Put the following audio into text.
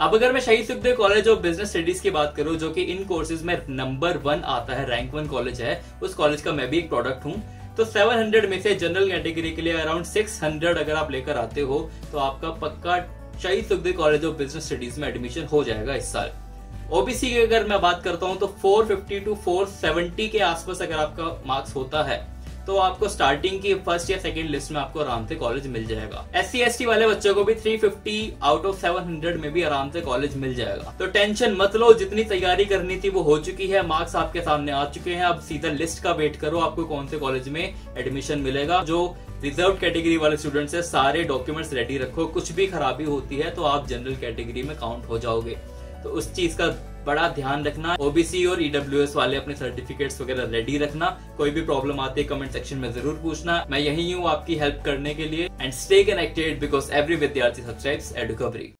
अब अगर मैं Shaheed Sukhdev college of business studies की बात करूँ, जो कि इन कोर्सेज में नंबर वन आता है रैंक वन कॉलेज है, उस कॉलेज का मैं भी एक प्रोडक्ट हूँ। तो 700 में से जनरल कैटेगरी के लिए अराउंड 600 अगर आप लेकर आते हो तो आपका पक्का Shaheed Sukhdev college of business studies में एडमिशन हो जाएगा इस साल। ओबीसी की अगर मैं बात करता हूँ तो 450 टू 470 के आसपास अगर आपका मार्क्स होता है तो आपको स्टार्टिंग की फ़र्स्ट या सेकंड लिस्ट में आपको आराम से कॉलेज मिल जाएगा। एस सी वाले बच्चों को भी 350 आउट ऑफ़ 700 में भी आराम से कॉलेज मिल जाएगा। तो टेंशन मत लो, जितनी तैयारी करनी थी वो हो चुकी है मार्क्स आपके सामने आ चुके हैं। अब सीधा लिस्ट का वेट करो, आपको कौन से कॉलेज में एडमिशन मिलेगा, जो रिज़र्व कैटेगरी वाले स्टूडेंट्स है, सारे डॉक्यूमेंट्स रेडी रखो। कुछ भी खराबी होती है तो आप जनरल कैटेगरी में काउंट हो जाओगे। तो उस चीज़ का बड़ा ध्यान रखना ओबीसी और ईडब्ल्यू e वाले अपने सर्टिफिकेट्स वगैरह रेडी रखना। कोई भी प्रॉब्लम आती है कमेंट सेक्शन में ज़रूर पूछना। मैं यही हूँ आपकी हेल्प करने के लिए। And stay connected because every विद्यार्थी सब्सक्राइब्स एडुकवरी